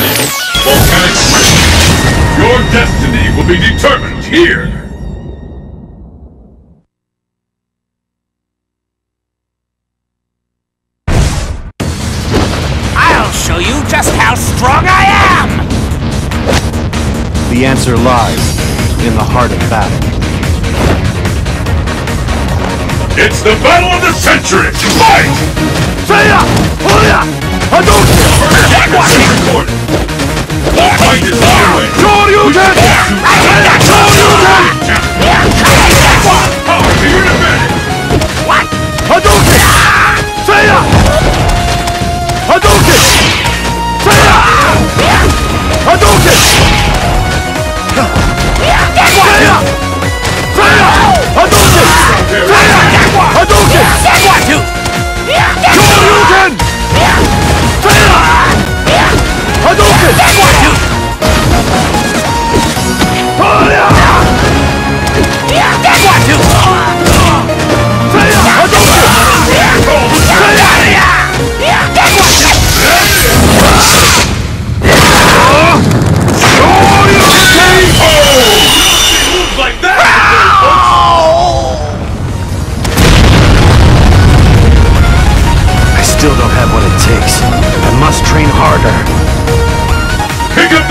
ready. Volcanic Switch. Your destiny will be determined here. I'll show you just how strong I am! The answer lies in the heart of battle. It's the battle of the century! Fight! Seiya! Hoya! Recorded! Fight is underway! Shoryuken! Shoryuken!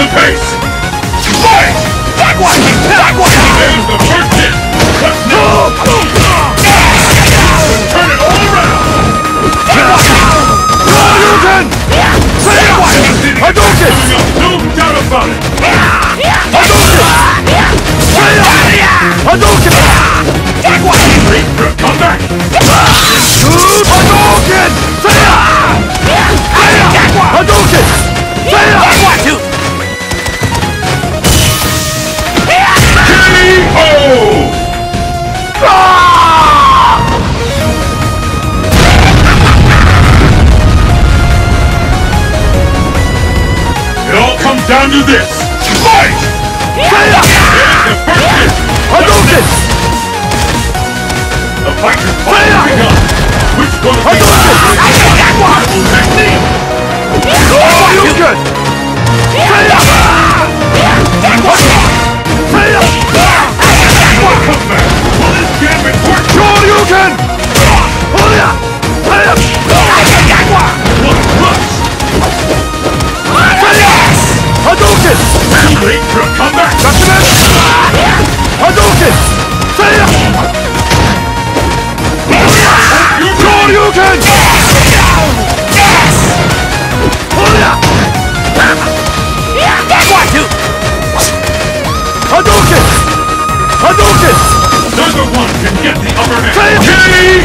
Pace! Fight! There's the down to this! Fight! Seiya! Here's the Hadouken! Too late for a comeback! Judgment! Hadouken! Hadouken! Neither one can get the upper hand!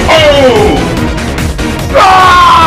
KO! Ah!